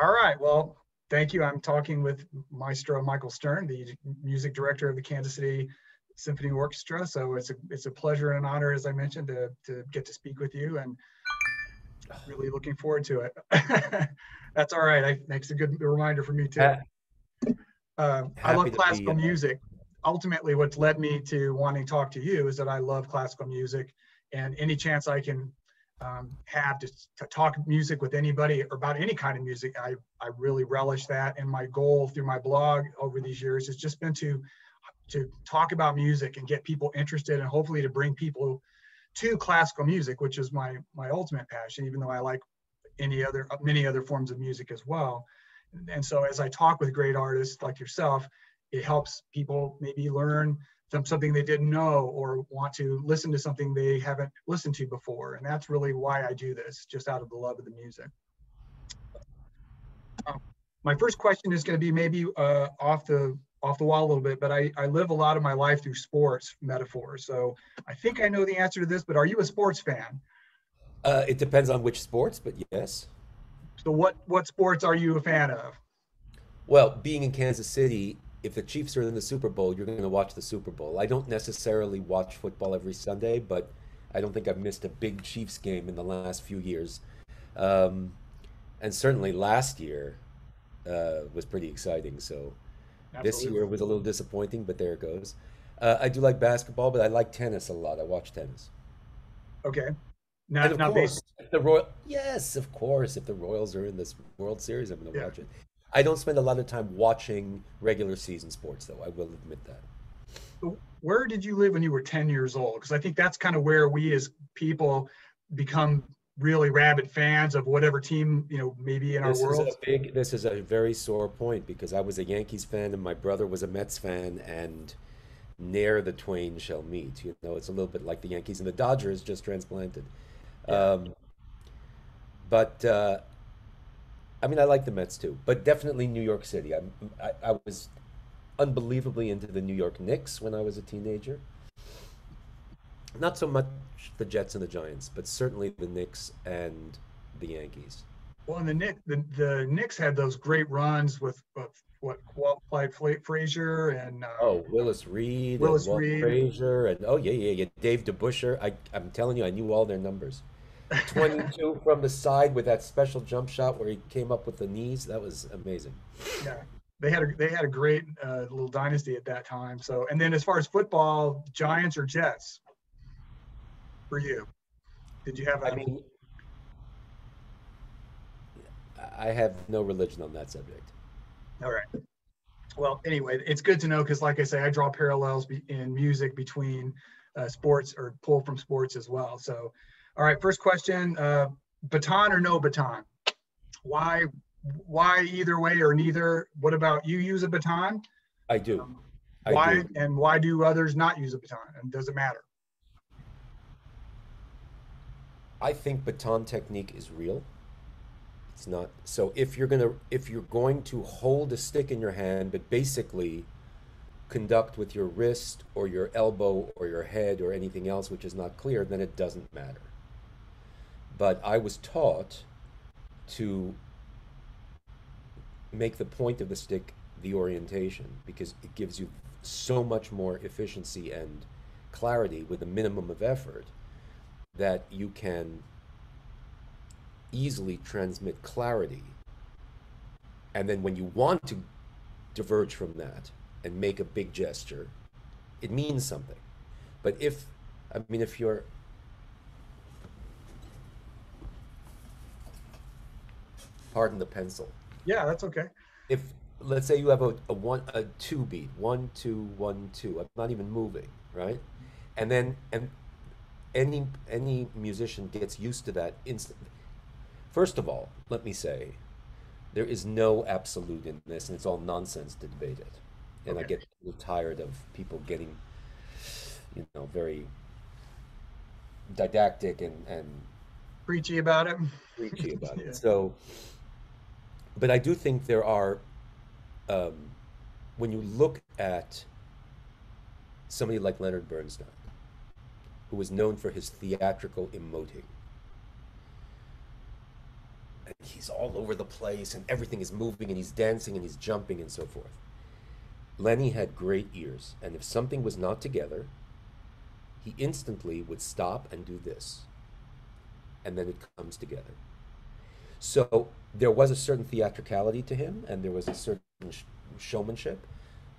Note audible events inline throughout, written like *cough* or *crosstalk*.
All right. Well, thank you. I'm talking with Maestro Michael Stern, the music director of the Kansas City Symphony Orchestra. So it's a it's a pleasure and an honor, as I mentioned, to to get to speak with you, and really looking forward to it. *laughs* That's all right. I, that's a good reminder for me too. Uh, I love classical music. Ultimately, what's led me to wanting to talk to you is that I love classical music, and any chance I can um, have to, to talk music with anybody or about any kind of music, I, I really relish that. And my goal through my blog over these years has just been to to talk about music and get people interested and hopefully to bring people to classical music, which is my my ultimate passion, even though I like any other many other forms of music as well. And so as I talk with great artists like yourself, it helps people maybe learn something they didn't know or want to listen to something they haven't listened to before. And that's really why I do this, just out of the love of the music. Um, my first question is going to be maybe uh, off the off the wall a little bit, but I, I live a lot of my life through sports metaphors. So I think I know the answer to this, but are you a sports fan? Uh, it depends on which sports, but yes. So what what sports are you a fan of? Well, being in Kansas City, if the Chiefs are in the Super Bowl, you're going to watch the Super Bowl. I don't necessarily watch football every Sunday, but I don't think I've missed a big Chiefs game in the last few years. Um, and certainly last year uh, was pretty exciting. So Absolutely. this year was a little disappointing, but there it goes. Uh, I do like basketball, but I like tennis a lot. I watch tennis. Okay. Now, and of course, the Royal. Yes, of course. If the Royals are in this World Series, I'm going to yeah. watch it. I don't spend a lot of time watching regular season sports, though. I will admit that. Where did you live when you were 10 years old? Because I think that's kind of where we as people become really rabid fans of whatever team you know maybe in this our world. This is a big, this is a very sore point because I was a Yankees fan and my brother was a Mets fan, and ne'er the twain shall meet. You know, it's a little bit like the Yankees and the Dodgers just transplanted. Yeah. Um, but uh, I mean, I like the Mets too, but definitely New York City. I, I, I was unbelievably into the New York Knicks when I was a teenager. Not so much the Jets and the Giants, but certainly the Knicks and the Yankees. Well, and the Knicks, the, the Knicks had those great runs with, with what Clyde Frazier and uh, oh Willis Reed, Willis and Reed, Frazier, and oh yeah yeah yeah Dave DeBusschere. I I'm telling you, I knew all their numbers. 22 *laughs* from the side with that special jump shot where he came up with the knees. That was amazing. Yeah, they had a they had a great uh, little dynasty at that time. So, and then as far as football, Giants or Jets for you? Did you have? A... I mean, I have no religion on that subject. All right. Well, anyway, it's good to know because, like I say, I draw parallels be, in music between uh, sports or pull from sports as well. So, all right, first question: uh, baton or no baton? Why? Why either way or neither? What about you? Use a baton? I do. Um, why do. and why do others not use a baton? And does it matter? I think baton technique is real. It's not so if you're gonna if you're going to hold a stick in your hand, but basically conduct with your wrist or your elbow or your head or anything else which is not clear, then it doesn't matter. But I was taught to make the point of the stick the orientation because it gives you so much more efficiency and clarity with a minimum of effort that you can easily transmit clarity. And then when you want to diverge from that and make a big gesture, it means something. But if, I mean, if you're, pardon the pencil. Yeah, that's okay. If, let's say you have a, a one, a two beat, one, two, one, two, I'm not even moving, right? And then, and any any musician gets used to that instant. First of all, let me say, there is no absolute in this, and it's all nonsense to debate it. And okay. I get tired of people getting, you know, very didactic and and preachy about it. Preachy about *laughs* yeah. it. So, but I do think there are, um, when you look at somebody like Leonard Bernstein, who was known for his theatrical emoting. and he's all over the place and everything is moving and he's dancing and he's jumping and so forth. Lenny had great ears, and if something was not together, he instantly would stop and do this. And then it comes together. So there was a certain theatricality to him, and there was a certain sh- showmanship,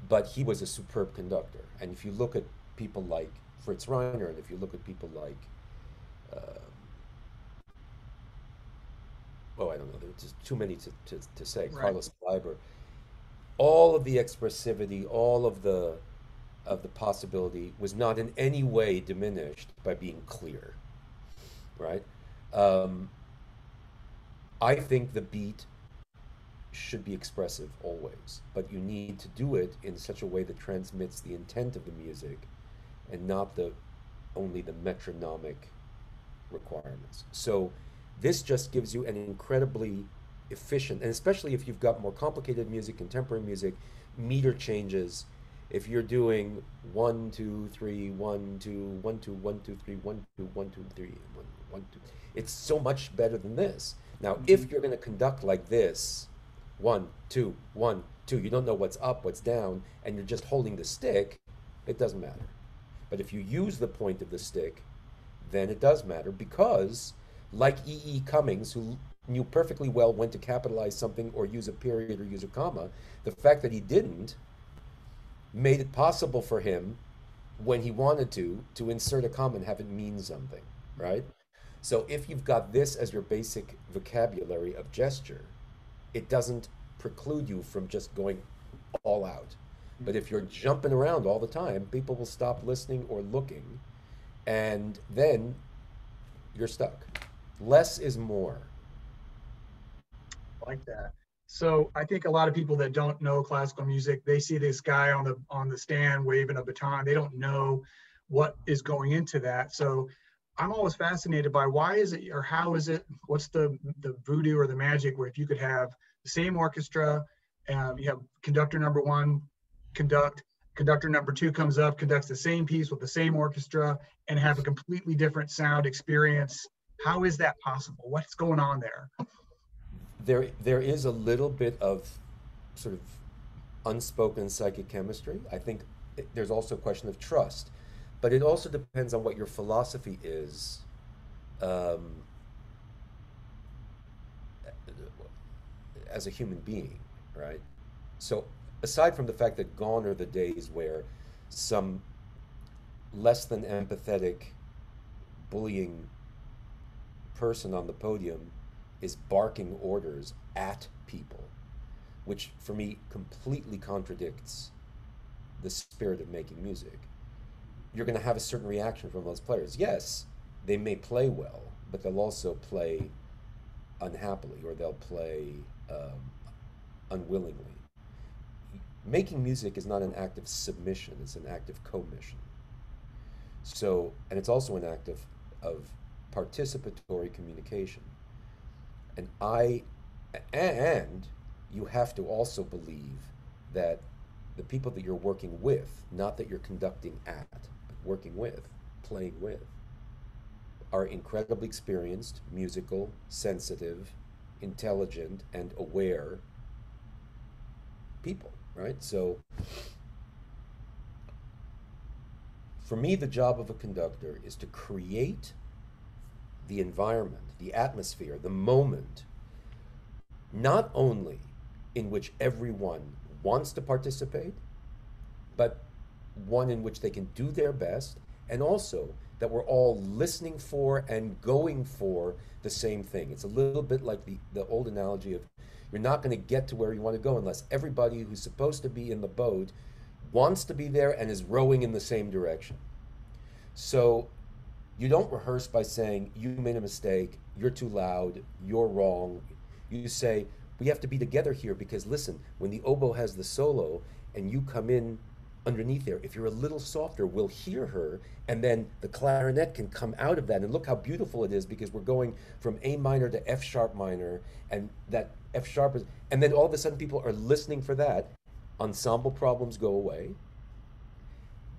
but he was a superb conductor. And if you look at people like Fritz Reiner, and if you look at people like, uh, oh, I don't know, there's just too many to, to, to say, Right. Carlos Kleiber, all of the expressivity, all of the of the possibility was not in any way diminished by being clear, right? Um, I think the beat should be expressive always, but you need to do it in such a way that transmits the intent of the music and not the only the metronomic requirements. So this just gives you an incredibly efficient, and especially if you've got more complicated music, contemporary music, meter changes. If you're doing one, two, three, one, two, one, two, one, two, three, one, two, one, two, three, one, one, two, it's so much better than this. Now, mm-hmm. if you're going to conduct like this, one, two, one, two, you don't know what's up, what's down, and you're just holding the stick, it doesn't matter. But if you use the point of the stick, then it does matter because, like E. E. Cummings, who knew perfectly well when to capitalize something or use a period or use a comma, the fact that he didn't made it possible for him, when he wanted to, to insert a comma and have it mean something, right? So if you've got this as your basic vocabulary of gesture, it doesn't preclude you from just going all out. But if you're jumping around all the time, people will stop listening or looking, and then you're stuck. Less is more. like that. So I think a lot of people that don't know classical music, they see this guy on the on the stand waving a baton. They don't know what is going into that. So I'm always fascinated by why is it or how is it? What's the the voodoo or the magic where if you could have the same orchestra, um, you have conductor number one conduct, conductor number two comes up, conducts the same piece with the same orchestra, and have a completely different sound experience. How is that possible? What's going on there? There, there is a little bit of sort of unspoken psychic chemistry. I think there's also a question of trust, but it also depends on what your philosophy is. Um, as a human being, right? So, aside from the fact that gone are the days where some less than empathetic, bullying person on the podium is barking orders at people, which for me completely contradicts the spirit of making music. You're going to have a certain reaction from those players. Yes, they may play well, but they'll also play unhappily or they'll play um, unwillingly. Making music is not an act of submission, it's an act of commission. So, and it's also an act of, of participatory communication. And I, and you have to also believe that the people that you're working with, not that you're conducting at, working with, playing with, are incredibly experienced, musical, sensitive, intelligent, and aware people, right? So, for me, the job of a conductor is to create the environment, the atmosphere, the moment, not only in which everyone wants to participate, but one in which they can do their best, and also that we're all listening for and going for the same thing. It's a little bit like the, the old analogy of you're not going to get to where you want to go unless everybody who's supposed to be in the boat wants to be there and is rowing in the same direction. So you don't rehearse by saying, you made a mistake, you're too loud, you're wrong. You say, we have to be together here because listen, when the oboe has the solo and you come in underneath there, if you're a little softer, we'll hear her, and then the clarinet can come out of that. And look how beautiful it is because we're going from A minor to F sharp minor, and that F sharp is, and then all of a sudden people are listening for that. Ensemble problems go away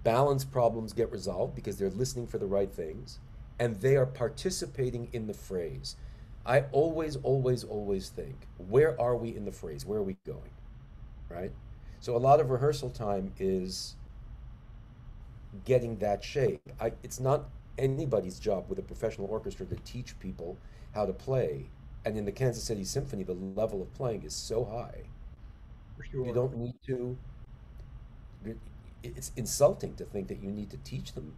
balance problems get resolved because they're listening for the right things and they are participating in the phrase. I always, always, always think, where are we in the phrase? Where are we going? Right? So a lot of rehearsal time is getting that shape. I, it's not anybody's job with a professional orchestra to teach people how to play. And in the Kansas City Symphony, the level of playing is so high. Sure. You don't need to. It's insulting to think that you need to teach them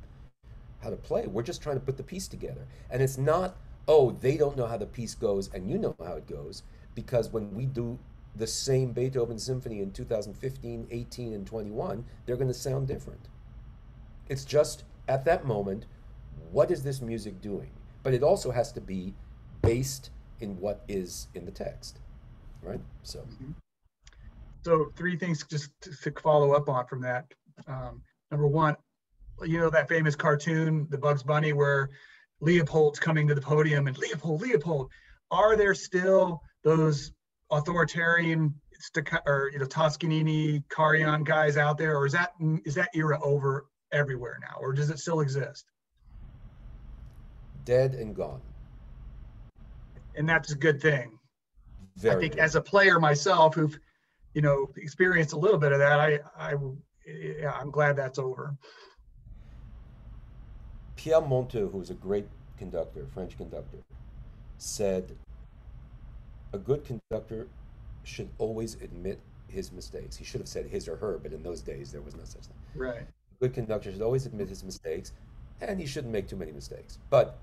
how to play. We're just trying to put the piece together. And it's not, oh, they don't know how the piece goes and you know how it goes. Because when we do the same Beethoven symphony in 2015, 18, and 21, they're going to sound different. It's just at that moment, what is this music doing? But it also has to be based in what is in the text, right? So. Mhm. So three things just to to follow up on from that. Um, number one, you know that famous cartoon, the Bugs Bunny, where Leopold's coming to the podium and Leopold, Leopold. Are there still those authoritarian or you know Toscanini, Karajan guys out there, or is that is that era over everywhere now, or does it still exist? Dead and gone. And that's a good thing. Very I think good. as a player myself, who've you know experienced a little bit of that, I I yeah, I'm glad that's over. Pierre Monteux, who was a great conductor, French conductor, said a good conductor should always admit his mistakes. He should have said his or her, but in those days there was no such thing. Right. A good conductor should always admit his mistakes, and he shouldn't make too many mistakes. But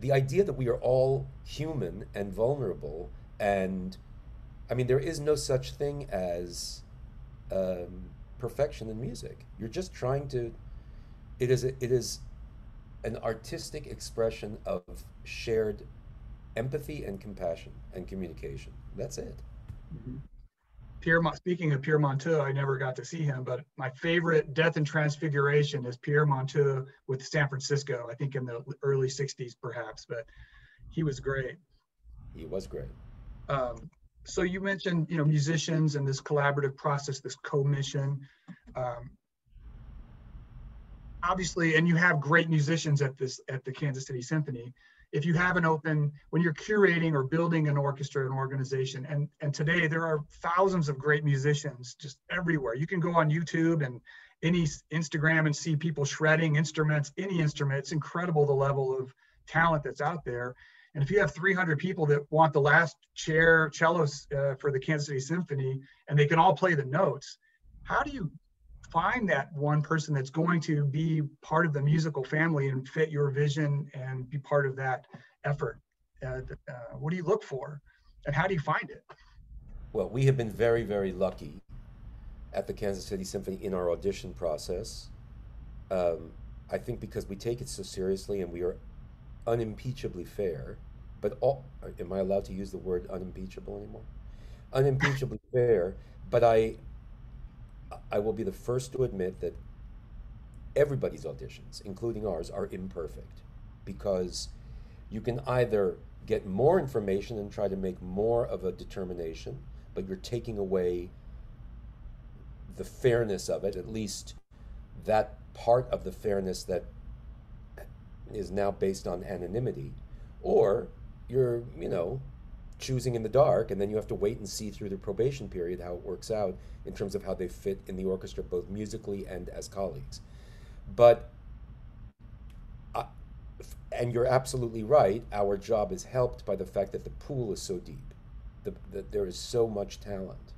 the idea that we are all human and vulnerable, and I mean, there is no such thing as um, perfection in music. You're just trying to. It is. A, it is an artistic expression of shared empathy and compassion and communication. That's it. Mhm. Pierre, speaking of Pierre Monteux, I never got to see him, but my favorite Death and Transfiguration is Pierre Monteux with San Francisco. I think in the early '60s, perhaps, but he was great. He was great. Um, so you mentioned, you know, musicians and this collaborative process, this commission. Um, obviously, and you have great musicians at this at the Kansas City Symphony. If you have an open, when you're curating or building an orchestra, an organization, and and today there are thousands of great musicians just everywhere. You can go on YouTube and any Instagram and see people shredding instruments, any instrument. It's incredible the level of talent that's out there. And if you have 300 people that want the last chair cellos uh, for the Kansas City Symphony, and they can all play the notes, how do you find that one person that's going to be part of the musical family and fit your vision and be part of that effort? Uh, uh, what do you look for, and how do you find it? Well, we have been very, very lucky at the Kansas City Symphony in our audition process. Um, I think because we take it so seriously and we are unimpeachably fair, but all, am I allowed to use the word unimpeachable anymore? Unimpeachably *laughs* fair, but I, I will be the first to admit that everybody's auditions, including ours, are imperfect because you can either get more information and try to make more of a determination, but you're taking away the fairness of it, at least that part of the fairness that is now based on anonymity, or you're, you know, choosing in the dark, and then you have to wait and see through the probation period how it works out in terms of how they fit in the orchestra, both musically and as colleagues. But, uh, I, and you're absolutely right, our job is helped by the fact that the pool is so deep, the, that there is so much talent.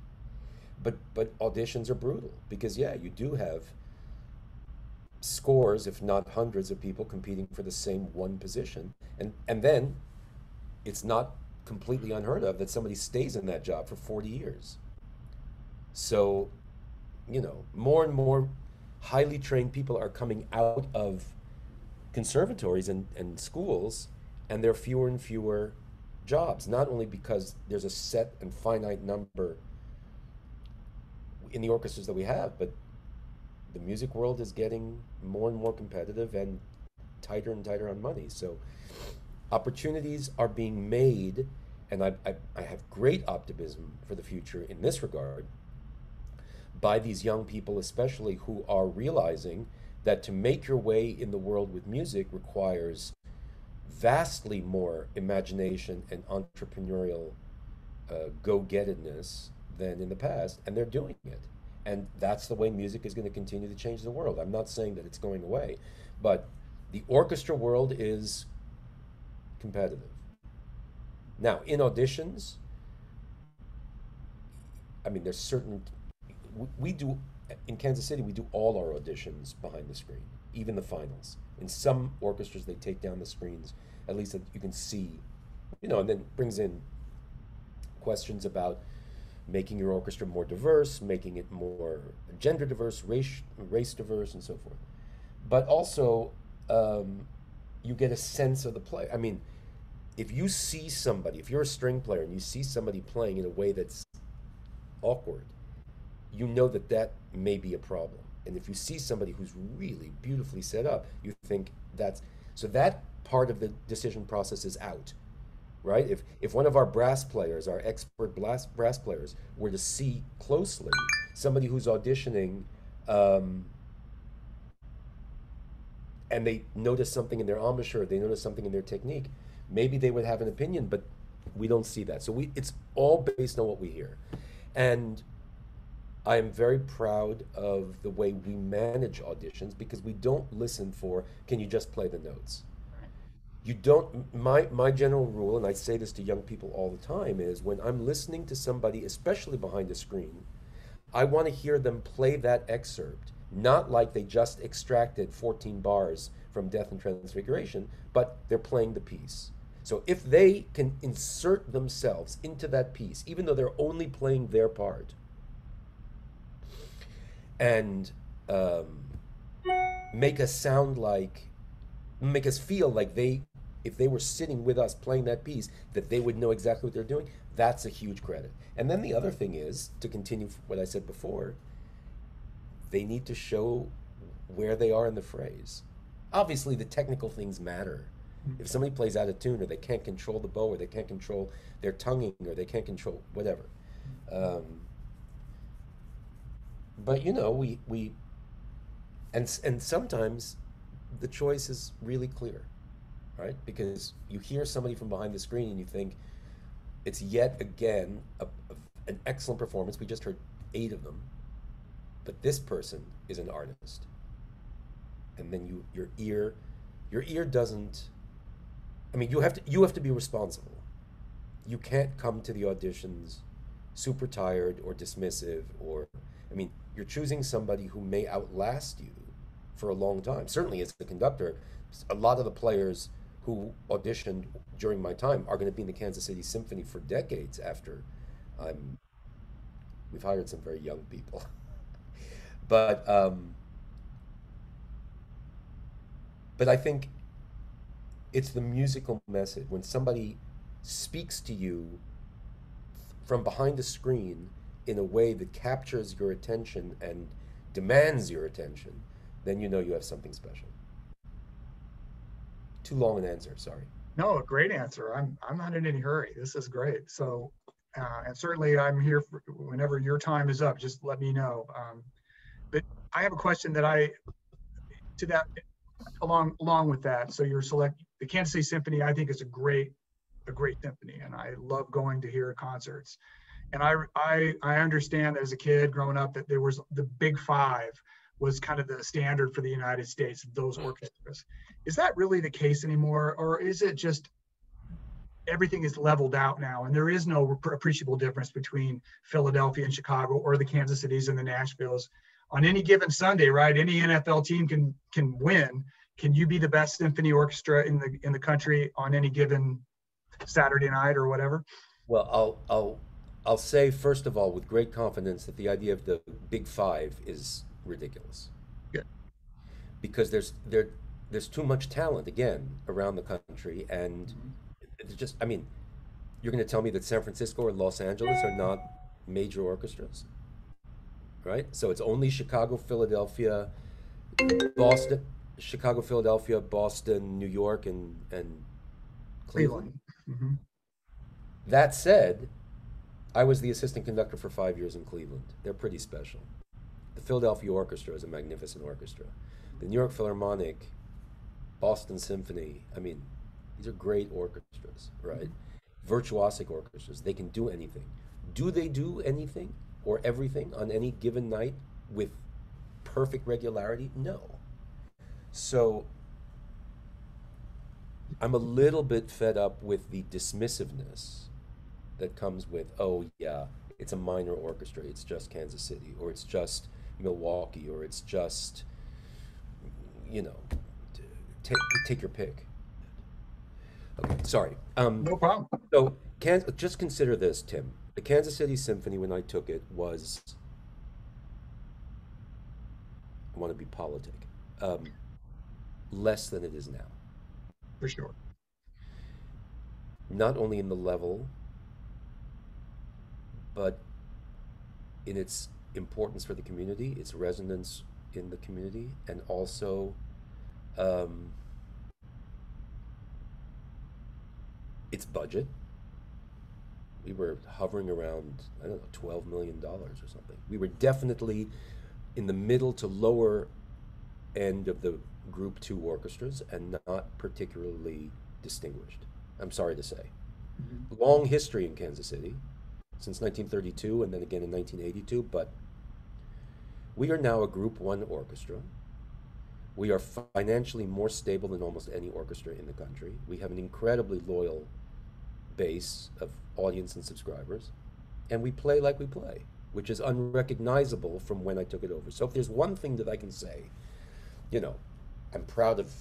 But, but auditions are brutal because, yeah, you do have scores, if not hundreds, of people competing for the same one position. And, and then it's not completely unheard of that somebody stays in that job for 40 years. So, you know, more and more highly trained people are coming out of conservatories and, and schools, and there are fewer and fewer jobs, not only because there's a set and finite number in the orchestras that we have, but the music world is getting more and more competitive and tighter and tighter on money. So opportunities are being made, and I, I, I have great optimism for the future in this regard by these young people, especially who are realizing that to make your way in the world with music requires vastly more imagination and entrepreneurial uh, go-gettedness than in the past, and they're doing it. And that's the way music is going to continue to change the world. I'm not saying that it's going away, but the orchestra world is competitive. Now, in auditions, I mean, there's certain, we do, in Kansas City, we do all our auditions behind the screen, even the finals. In some orchestras, they take down the screens, at least that you can see, you know, and then brings in questions about making your orchestra more diverse, making it more gender diverse, race, race diverse, and so forth. But also, um, you get a sense of the play. I mean, if you see somebody, if you're a string player and you see somebody playing in a way that's awkward, you know that that may be a problem. And if you see somebody who's really beautifully set up, you think that's so that part of the decision process is out, right? If if one of our brass players, our expert brass brass players, were to see closely somebody who's auditioning. Um, and they notice something in their embouchure, they notice something in their technique, maybe they would have an opinion, but we don't see that. So we, it's all based on what we hear. And I am very proud of the way we manage auditions because we don't listen for, can you just play the notes? You don't, my, my general rule, and I say this to young people all the time, is when I'm listening to somebody, especially behind a screen, I want to hear them play that excerpt not like they just extracted 14 bars from Death and Transfiguration, but they're playing the piece. So if they can insert themselves into that piece, even though they're only playing their part, and um, make us sound like, make us feel like they, if they were sitting with us playing that piece, that they would know exactly what they're doing, that's a huge credit. And then the other thing is, to continue what I said before, they need to show where they are in the phrase. Obviously, the technical things matter. Mm-hmm. If somebody plays out of tune, or they can't control the bow, or they can't control their tonguing, or they can't control whatever. Um, but you know, we we and and sometimes the choice is really clear, right? Because you hear somebody from behind the screen and you think it's yet again a, a, an excellent performance. We just heard eight of them but this person is an artist. And then you your ear your ear doesn't i mean you have to you have to be responsible. You can't come to the auditions super tired or dismissive or i mean you're choosing somebody who may outlast you for a long time. Certainly as the conductor a lot of the players who auditioned during my time are going to be in the kansas city symphony for decades after i'm we've hired some very young people *laughs* But um, but I think it's the musical message when somebody speaks to you from behind the screen in a way that captures your attention and demands your attention, then you know you have something special. Too long an answer, sorry. No, a great answer. I'm I'm not in any hurry. This is great. So, uh, and certainly I'm here for whenever your time is up. Just let me know. Um, I have a question that I to that along along with that. So you're select the Kansas City Symphony. I think is a great a great symphony, and I love going to hear concerts. And I I I understand as a kid growing up that there was the Big Five was kind of the standard for the United States. Those mm. orchestras. Is that really the case anymore, or is it just everything is leveled out now and there is no appreciable difference between Philadelphia and Chicago or the Kansas Cities and the Nashvilles on any given Sunday, right? Any NFL team can can win. Can you be the best symphony orchestra in the in the country on any given Saturday night or whatever? Well, I'll I'll I'll say first of all with great confidence that the idea of the Big Five is ridiculous. Good. Because there's there there's too much talent again around the country, and mm-hmm. it's just I mean, you're going to tell me that San Francisco or Los Angeles are not major orchestras? Right? So it's only Chicago, Philadelphia, Boston, Chicago, Philadelphia, Boston, New York, and and Cleveland. Mm-hmm. That said, I was the assistant conductor for five years in Cleveland. They're pretty special. The Philadelphia Orchestra is a magnificent orchestra. The New York Philharmonic, Boston Symphony. I mean, These are great orchestras, right? Virtuosic orchestras. They can do anything. Do they do anything or everything on any given night with perfect regularity? No. So I'm a little bit fed up with the dismissiveness that comes with, oh, yeah, it's a minor orchestra, it's just Kansas City, or it's just Milwaukee, or it's just, you know, take, take your pick. Okay, sorry. Um, No problem. so can, just consider this, Tim. The Kansas City Symphony, when I took it, was, I want to be politic, um, less than it is now. For sure. Not only in the level, but in its importance for the community, its resonance in the community, and also um, its budget. We were hovering around, I don't know, $12 million or something. We were definitely in the middle to lower end of the group two orchestras and not particularly distinguished. I'm sorry to say. Mhm. Long history in Kansas City since 1932 and then again in 1982, but we are now a group one orchestra. We are financially more stable than almost any orchestra in the country. We have an incredibly loyal base of audience and subscribers, and we play like we play, which is unrecognizable from when I took it over. So if there's one thing that I can say, you know, I'm proud of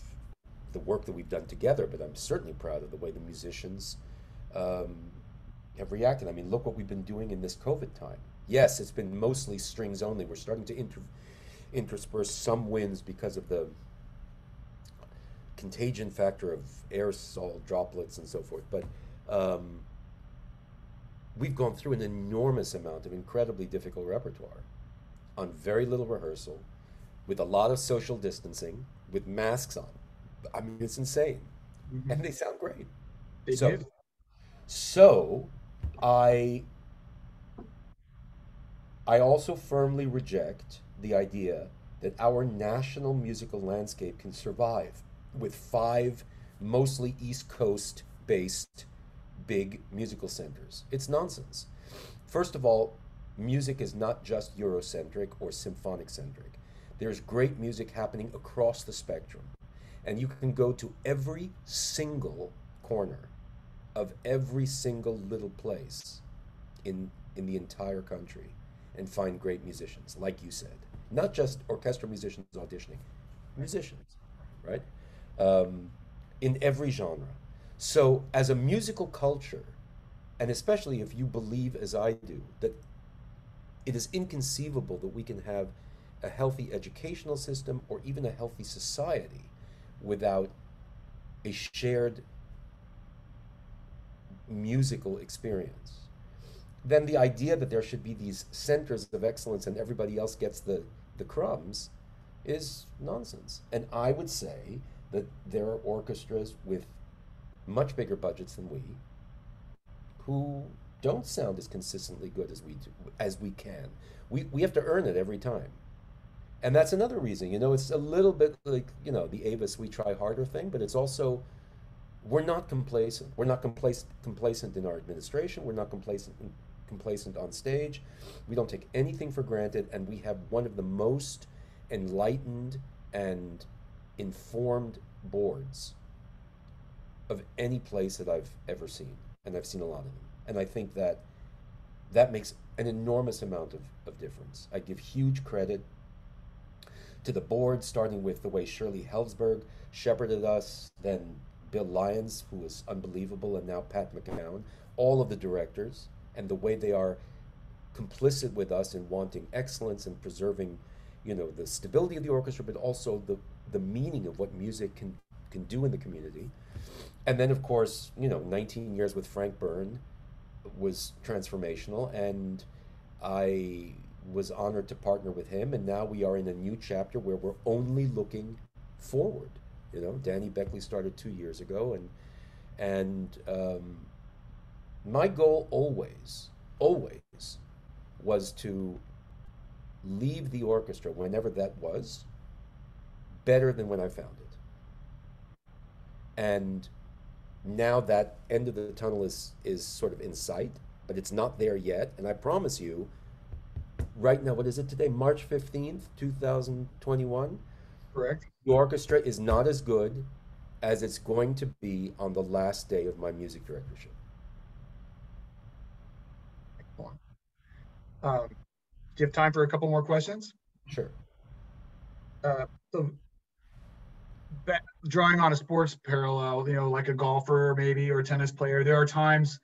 the work that we've done together, but I'm certainly proud of the way the musicians um, have reacted. I mean, look what we've been doing in this COVID time. Yes, it's been mostly strings only. We're starting to inter- intersperse some winds because of the contagion factor of aerosol droplets and so forth. But um, we've gone through an enormous amount of incredibly difficult repertoire on very little rehearsal, with a lot of social distancing, with masks on. I mean, it's insane, Mhm. and they sound great. They So, do. so I I also firmly reject the idea that our national musical landscape can survive with five mostly East Coast based big musical centers. It's nonsense. First of all, music is not just Eurocentric or symphonic centric. There's great music happening across the spectrum. And you can go to every single corner of every single little place in in the entire country and find great musicians, like you said. Not just orchestral musicians auditioning, musicians, right? Um, in every genre. So, as a musical culture, and especially if you believe, as I do, that it is inconceivable that we can have a healthy educational system or even a healthy society without a shared musical experience, then the idea that there should be these centers of excellence and everybody else gets the, the crumbs is nonsense. And I would say that there are orchestras with much bigger budgets than we who don't sound as consistently good as we do, as we can. We, we have to earn it every time. And that's another reason, you know, it's a little bit like, you know, the Avis we try harder thing, but it's also we're not complacent. We're not complacent, complacent in our administration. We're not complacent complacent on stage. We don't take anything for granted, and we have one of the most enlightened and informed boards of any place that I've ever seen, and I've seen a lot of them. And I think that that makes an enormous amount of, of difference. I give huge credit to the board, starting with the way Shirley Helzberg shepherded us, then Bill Lyons, who was unbelievable, and now Pat McCown, all of the directors, and the way they are complicit with us in wanting excellence and preserving, you know, the stability of the orchestra, but also the the meaning of what music can can do in the community. And then, of course, you know, 19 years with Frank Byrne was transformational, and I was honored to partner with him. And now we are in a new chapter where we're only looking forward. You know, Danny Beckley started two years ago, and and um, my goal always, always, was to leave the orchestra whenever that was better than when I found it. And now that end of the tunnel is is sort of in sight, but it's not there yet. And I promise you, right now, what is it today? March fifteenth, two thousand twenty-one. Correct. The orchestra is not as good as it's going to be on the last day of my music directorship. Um, do you have time for a couple more questions? Sure. Uh, so, that, drawing on a sports parallel, you know, like a golfer maybe or a tennis player, there are times,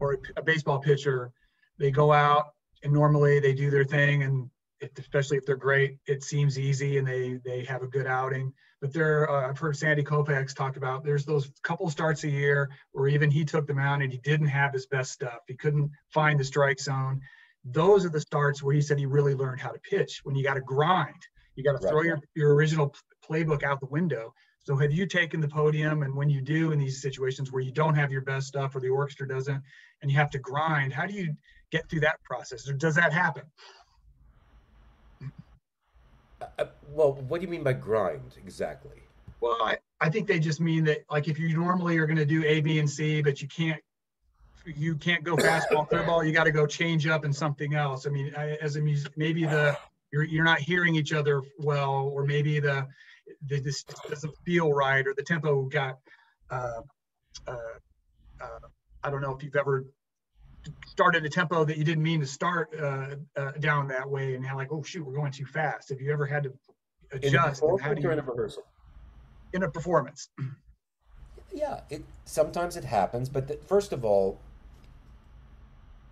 or a, baseball pitcher, they go out and normally they do their thing, and if, especially if they're great, it seems easy and they they have a good outing. But there, uh, I've heard Sandy Koufax talk about there's those couple starts a year where even he took them out and he didn't have his best stuff. He couldn't find the strike zone those are the starts where he said he really learned how to pitch when you got to grind you got to throw your, your original playbook out the window so have you taken the podium and when you do in these situations where you don't have your best stuff or the orchestra doesn't and you have to grind how do you get through that process or does that happen uh, well what do you mean by grind exactly well I, I think they just mean that like if you normally are going to do a b and c but you can't you can't go fastball, *coughs* curveball. You got to go change up and something else. I mean, I, as a music, maybe the you're you're not hearing each other well, or maybe the this doesn't feel right, or the tempo got. Uh, uh, uh, I don't know if you've ever started a tempo that you didn't mean to start uh, uh, down that way, and you're like, oh shoot, we're going too fast. Have you ever had to adjust? In a how do you, in a rehearsal? In a performance. Yeah, it sometimes it happens, but the, first of all,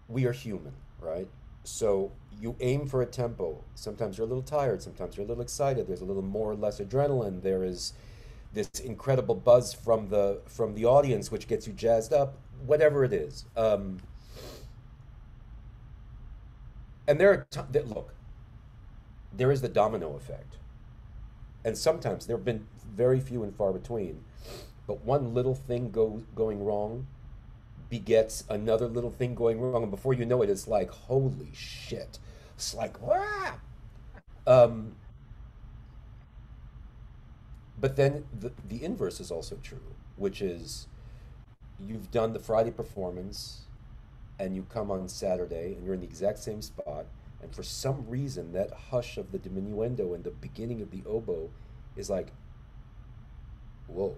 we are human, right? So you aim for a tempo. Sometimes you're a little tired, sometimes you're a little excited. There's a little more or less adrenaline. There is this incredible buzz from the from the audience which gets you jazzed up, whatever it is. Um, and there are t- look, there is the domino effect. And sometimes there have been very few and far between, but one little thing go, going wrong begets another little thing going wrong, and before you know it, it's like holy shit. It's like Wah! Um, but then the the inverse is also true, which is you've done the Friday performance, and you come on Saturday, and you're in the exact same spot, and for some reason that hush of the diminuendo and the beginning of the oboe is like, whoa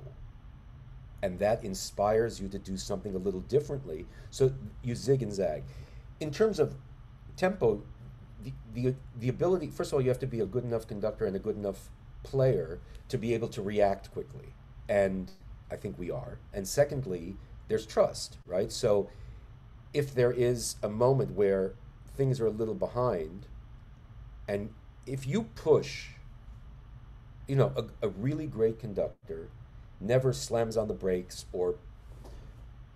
and that inspires you to do something a little differently. So you zig and zag. In terms of tempo, the, the, the ability, first of all, you have to be a good enough conductor and a good enough player to be able to react quickly. And I think we are. And secondly, there's trust, right? So if there is a moment where things are a little behind, and if you push, you know, a, a really great conductor never slams on the brakes or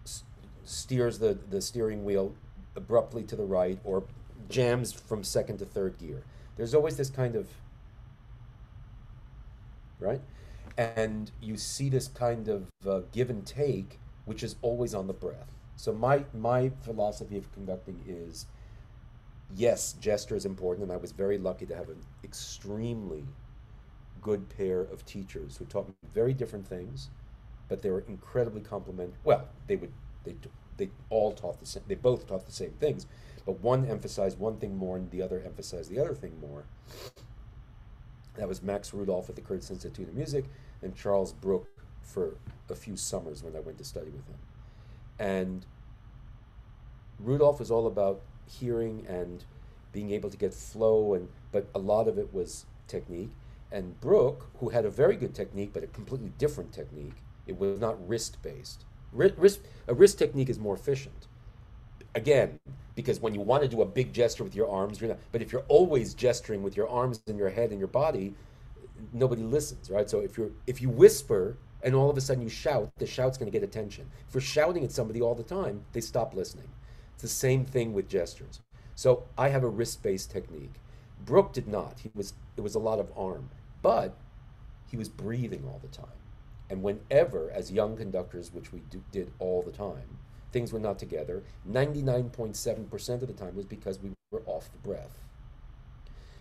s- steers the, the steering wheel abruptly to the right or jams from second to third gear. There's always this kind of right, and you see this kind of uh, give and take, which is always on the breath. So my my philosophy of conducting is, yes, gesture is important, and I was very lucky to have an extremely good pair of teachers who taught me very different things, but they were incredibly complementary. Well, they would they they all taught the same. They both taught the same things, but one emphasized one thing more, and the other emphasized the other thing more. That was Max Rudolf at the Curtis Institute of Music, and Charles Bruck for a few summers when I went to study with him. And Rudolph was all about hearing and being able to get flow, and but a lot of it was technique. And Bruck, who had a very good technique, but a completely different technique, it was not wrist based. Wrist, a wrist technique is more efficient. Again, because when you want to do a big gesture with your arms, you're not, but if you're always gesturing with your arms and your head and your body, nobody listens, right? So if you're if you whisper and all of a sudden you shout, the shout's going to get attention. If you're shouting at somebody all the time, they stop listening. It's the same thing with gestures. So I have a wrist-based technique. Bruck did not. He was it was a lot of arm. But he was breathing all the time. And whenever, as young conductors, which we do, did all the time, things were not together, 99.7% of the time was because we were off the breath.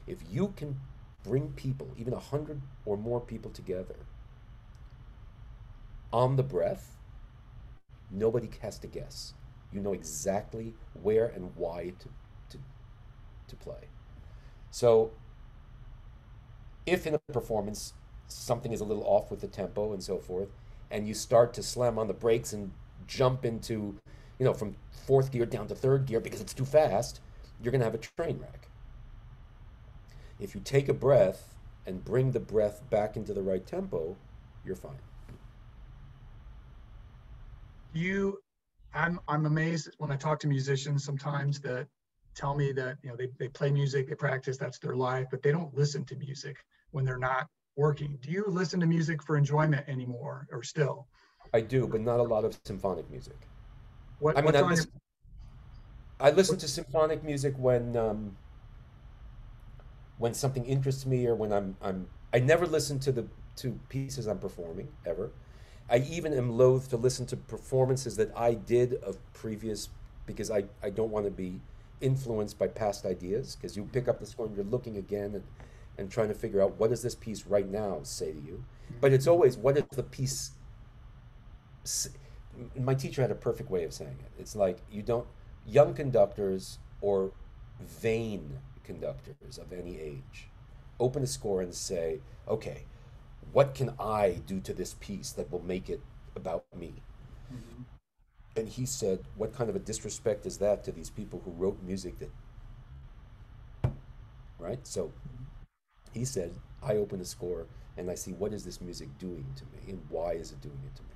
If you can bring people, even 100 or more people together, on the breath, Nobody has to guess. You know exactly where and why to, to, to play. So, if in a performance something is a little off with the tempo and so forth, and you start to slam on the brakes and jump into, you know, from fourth gear down to third gear because it's too fast, you're going to have a train wreck. If you take a breath and bring the breath back into the right tempo, you're fine. You, I'm I'm amazed when I talk to musicians sometimes that tell me that you know they, they play music, they practice, that's their life, but they don't listen to music when they're not working. Do you listen to music for enjoyment anymore or still? I do, but not a lot of symphonic music. What, I mean, I listen, I listen to symphonic music when um, when something interests me or when I'm I'm I never listen to the to pieces I'm performing ever. I even am loath to listen to performances that I did of previous because I, I don't want to be influenced by past ideas because you pick up the score and you're looking again and, and trying to figure out what does this piece right now say to you. But it's always what is the piece my teacher had a perfect way of saying it. It's like you don't young conductors or vain conductors of any age open a score and say, okay, what can I do to this piece that will make it about me? Mhm. And he said, what kind of a disrespect is that to these people who wrote music that, right? So he said, I open a score and I see what is this music doing to me and why is it doing it to me.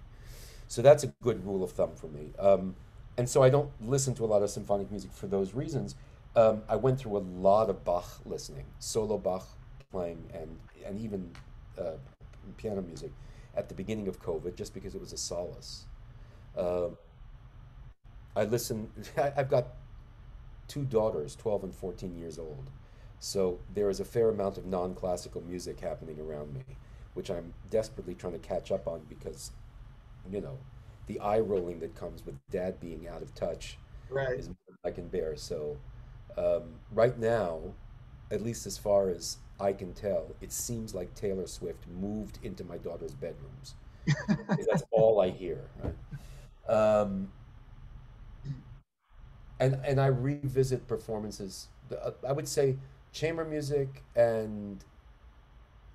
So that's a good rule of thumb for me. Um, and so I don't listen to a lot of symphonic music for those reasons. Um, I went through a lot of Bach listening, solo Bach playing, and and even uh, piano music at the beginning of COVID, just because it was a solace. Um, I listen. *laughs* I've got two daughters, 12 and 14 years old. So there is a fair amount of non-classical music happening around me, which I'm desperately trying to catch up on because, you know, the eye rolling that comes with dad being out of touch right. is more than I can bear. So um, right now, at least as far as I can tell, it seems like Taylor Swift moved into my daughter's bedrooms. *laughs* That's all I hear, right? Um, and and I revisit performances. I would say chamber music and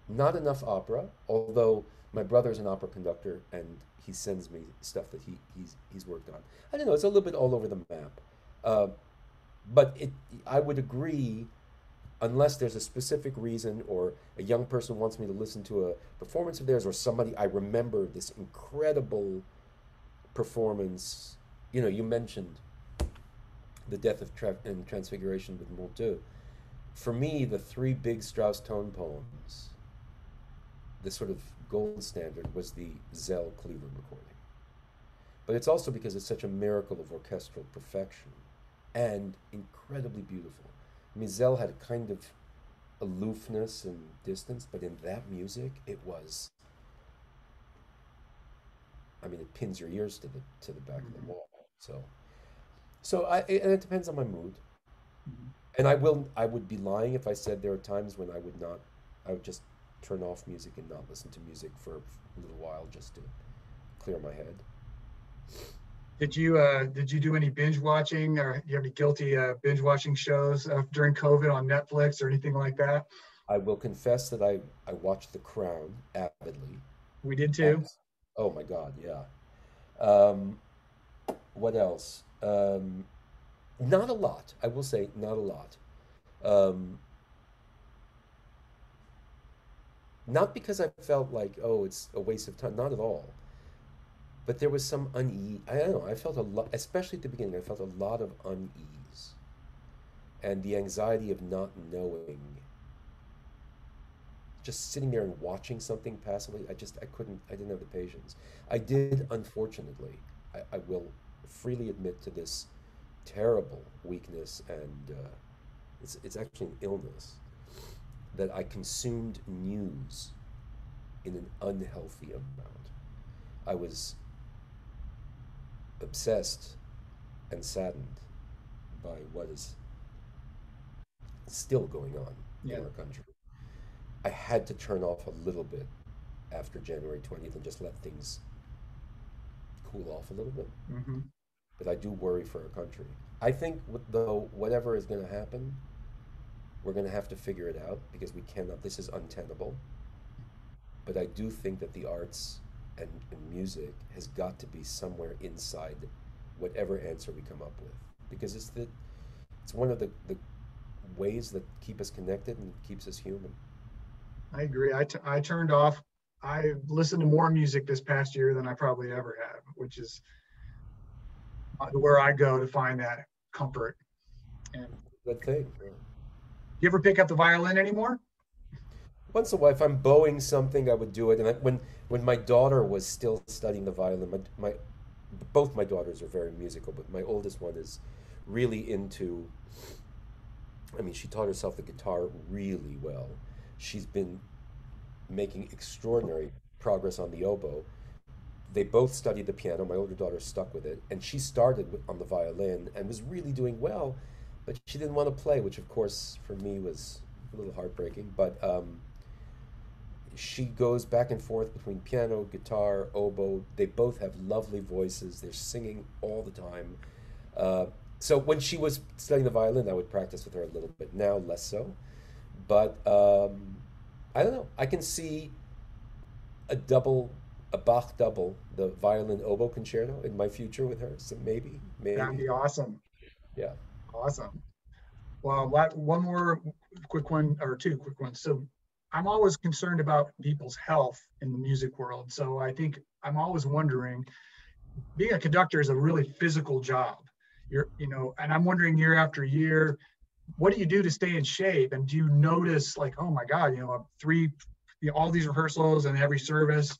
not enough opera. Although my brother's an opera conductor and he sends me stuff that he he's he's worked on. I don't know. It's a little bit all over the map. Uh, but it, I would agree, unless there's a specific reason or a young person wants me to listen to a performance of theirs or somebody I remember this incredible performance. You know, you mentioned the death of Tra- and Transfiguration with Monteux. For me, the three big Strauss tone poems, the sort of gold standard, was the Szell Cleveland recording. But it's also because it's such a miracle of orchestral perfection and incredibly beautiful. I mean, Szell had a kind of aloofness and distance, but in that music, it was. I mean, it pins your ears to the to the back of the Mhm. wall. So, so I and it depends on my mood. Mhm. And I will I would be lying if I said there are times when I would not I would just turn off music and not listen to music for a little while just to clear my head. Did you uh, did you do any binge watching or do you have any guilty uh, binge watching shows uh, during COVID on Netflix or anything like that? I will confess that I I watched The Crown avidly. We did too. Abs- Oh my God, yeah. Um, what else? Um, not a lot. I will say not a lot. Um, not because I felt like, oh, it's a waste of time. Not at all. But there was some unease. I don't know. I felt a lot, especially at the beginning, I felt a lot of unease and the anxiety of not knowing. Just sitting there and watching something passively, I just, I couldn't, I didn't have the patience. I did, unfortunately, I, I will freely admit to this terrible weakness and uh, it's, it's actually an illness that I consumed news in an unhealthy amount. I was obsessed and saddened by what is still going on in our country. I had to turn off a little bit after January 20th and just let things cool off a little bit. hmm But I do worry for our country. I think though whatever is going to happen, we're going to have to figure it out because we cannot. This is untenable. But I do think that the arts and, and music has got to be somewhere inside whatever answer we come up with because it's the it's one of the, the ways that keep us connected and keeps us human. I agree. I, t- I turned off. I listened to more music this past year than I probably ever have, which is where I go to find that comfort. And Good thing. You ever pick up the violin anymore? Once in a while, if I'm bowing something, I would do it. And I, when when my daughter was still studying the violin, my, my both my daughters are very musical, but my oldest one is really into. I mean, she taught herself the guitar really well. She's been making extraordinary progress on the oboe. They both studied the piano. My older daughter stuck with it, and she started on the violin and was really doing well, but she didn't want to play, which of course for me was a little heartbreaking. But um, she goes back and forth between piano, guitar, oboe. They both have lovely voices. They're singing all the time. Uh, so when she was studying the violin, I would practice with her a little bit. Now less so, but um, I don't know. I can see a double, a Bach double, the violin oboe concerto in my future with her. So maybe, maybe That'd be awesome. yeah. Awesome. Well, one more quick one or two quick ones. So I'm always concerned about people's health in the music world. So I think I'm always wondering, being a conductor is a really physical job. You're, you know, and I'm wondering year after year, what do you do to stay in shape? And do you notice like, oh my God, you know, three, you know, all these rehearsals and every service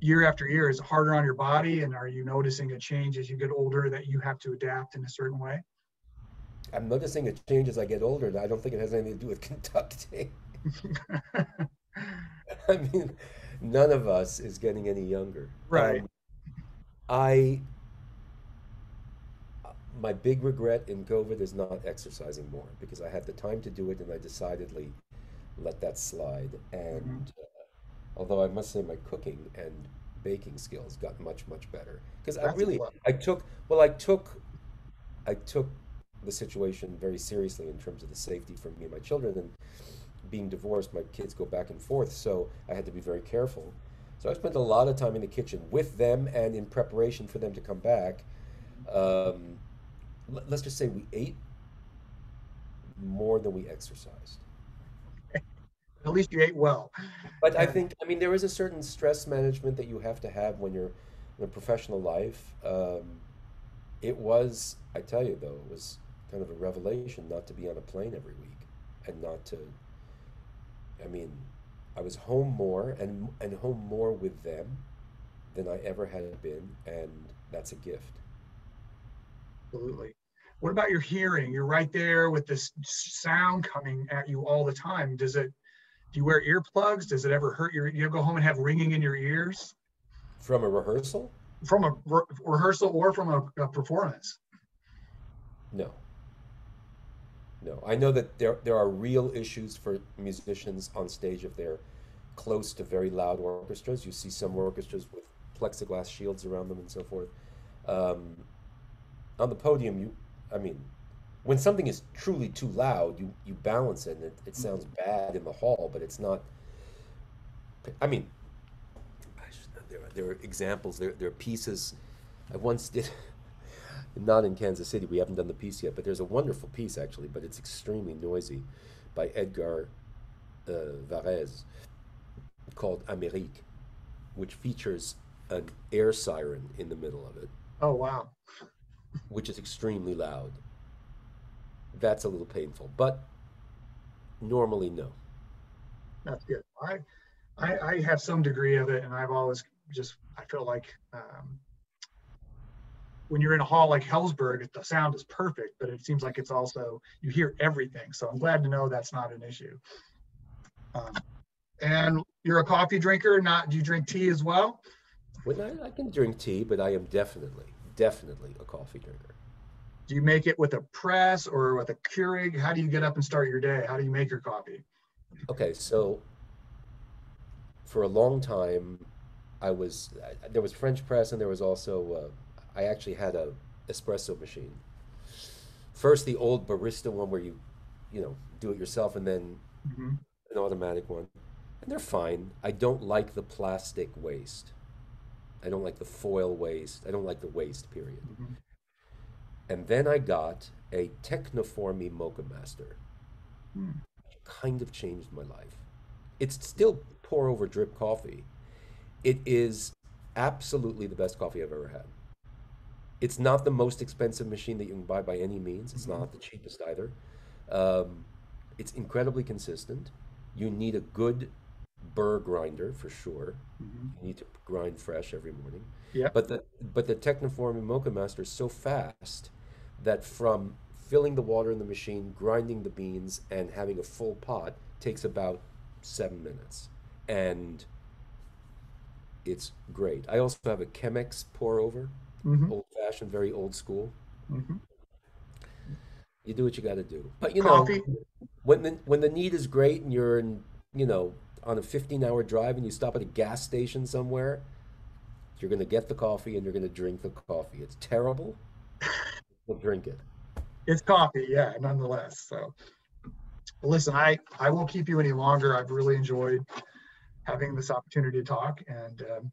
year after year is harder on your body? And are you noticing a change as you get older that you have to adapt in a certain way? I'm noticing a change as I get older. and I don't think it has anything to do with *laughs* conducting. *laughs* I mean, none of us is getting any younger. Right. Um, I, my big regret in COVID is not exercising more because I had the time to do it and I decidedly let that slide. And uh, although I must say my cooking and baking skills got much, much better because I really. I took, well, I took, I took the situation very seriously in terms of the safety for me and my children and being divorced, my kids go back and forth, so I had to be very careful. So I spent a lot of time in the kitchen with them and in preparation for them to come back. Um, let's just say we ate more than we exercised. *laughs* At least you ate well. But I think, I mean, there is a certain stress management that you have to have when you're in a professional life. Um, it was, I tell you though, it was kind of a revelation not to be on a plane every week and not to, I mean, I was home more and and home more with them than I ever had been, and that's a gift. Absolutely. What about your hearing? You're right there with this sound coming at you all the time. Does it, do you wear earplugs? Does it ever hurt your, you go home and have ringing in your ears From a rehearsal? from a re- rehearsal or from a, a performance? No. No. I know that there there are real issues for musicians on stage if they're close to very loud orchestras. You see some orchestras with plexiglass shields around them and so forth. Um, on the podium, you, I mean, when something is truly too loud, you you balance it and it, it sounds bad in the hall, but it's not. I mean, I should- there are, there are examples. There there are pieces. I once did. Not in Kansas City. We haven't done the piece yet, but there's a wonderful piece actually, but it's extremely noisy, by Edgar uh, Varese, called Amérique, which features an air siren in the middle of it, Oh, wow. which is extremely loud. That's a little painful, but normally no. That's good. I, I, I have some degree of it and I've always just, I feel like, um, when you're in a hall like Helzberg, the sound is perfect, but it seems like it's also, you hear everything. So I'm glad to know that's not an issue. Um, and you're a coffee drinker, not, do you drink tea as well? When I, I can drink tea, but I am definitely, definitely a coffee drinker. Do you make it with a press or with a Keurig? How do you get up and start your day? How do you make your coffee? Okay, so for a long time, I was there was French press and there was also uh, I actually had a espresso machine. First, the old barista one where you, you know, do it yourself, and then hmm an automatic one, and they're fine. I don't like the plastic waste. I don't like the foil waste. I don't like the waste, period. hmm And then I got a Technivorm Mocha Master. Hmm. Kind of changed my life. It's still pour over drip coffee. It is absolutely the best coffee I've ever had. It's not the most expensive machine that you can buy by any means. It's hmm not the cheapest either. Um, it's incredibly consistent. You need a good burr grinder for sure. hmm You need to grind fresh every morning. Yep. But the but the Technivorm and Moccamaster is so fast that from filling the water in the machine, grinding the beans, and having a full pot takes about seven minutes. And it's great. I also have a Chemex pour over, hmm old fashioned, very old school. hmm You do what you got to do. But you know, when the when the need is great and you're in, you know, on a 15 hour drive and you stop at a gas station somewhere, you're going to get the coffee and you're going to drink the coffee. It's terrible, but drink it. It's coffee, yeah, nonetheless. So, well, listen, I I won't keep you any longer. I've really enjoyed having this opportunity to talk and um,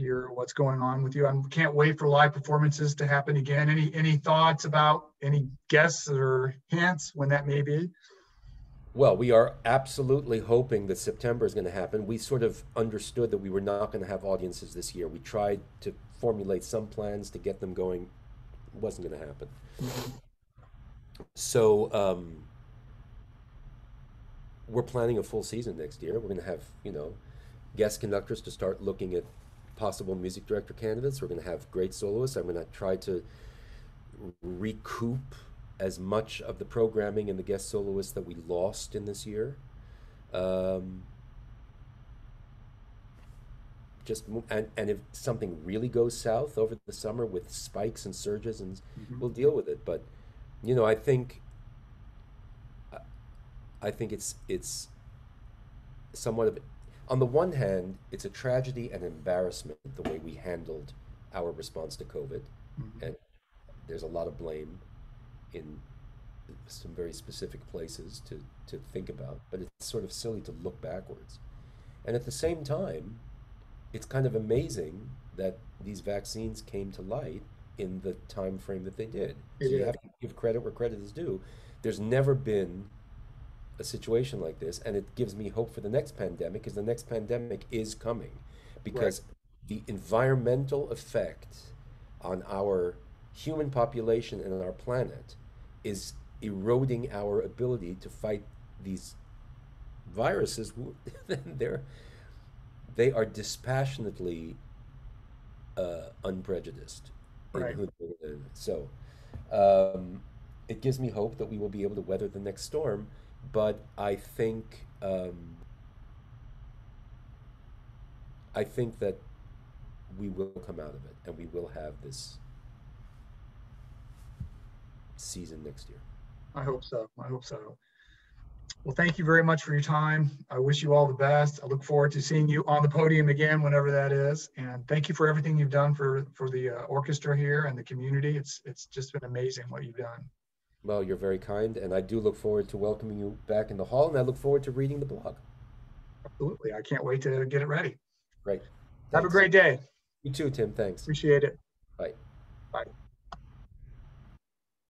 hear what's going on with you. I can't wait for live performances to happen again. Any any thoughts about any guests or hints when that may be? Well, we are absolutely hoping that September is going to happen. We sort of understood that we were not going to have audiences this year. We tried to formulate some plans to get them going. It wasn't going to happen. So, um, we're planning a full season next year. We're going to have, you know, guest conductors to start looking at possible music director candidates. We're going to have great soloists. I'm going to try to recoup as much of the programming and the guest soloists that we lost in this year. Um, just and and if something really goes south over the summer with spikes and surges, and Mhm. we'll deal with it. But you know, I think I I think it's it's somewhat of on the one hand, it's a tragedy and embarrassment the way we handled our response to COVID, Mhm. and there's a lot of blame in some very specific places to to think about. But it's sort of silly to look backwards, and at the same time it's kind of amazing that these vaccines came to light in the time frame that they did. So you have to give credit where credit is due. There's never been a situation like this, and it gives me hope for the next pandemic, because the next pandemic is coming. Right. Because the environmental effect on our human population and on our planet is eroding our ability to fight these viruses. *laughs* They're they are dispassionately uh, unprejudiced Right. so um, it gives me hope that we will be able to weather the next storm but i think um, i think that we will come out of it and we will have this season next year I hope so. I hope so. Well, thank you very much for your time. I wish you all the best. I look forward to seeing you on the podium again, whenever that is. And thank you for everything you've done for for the uh, orchestra here and the community. It's it's just been amazing what you've done. Well you're very kind and i do look forward to welcoming you back in the hall and i look forward to reading the blog Absolutely. I can't wait to get it ready. great Have a great day. you too tim thanks Appreciate it. bye Bye.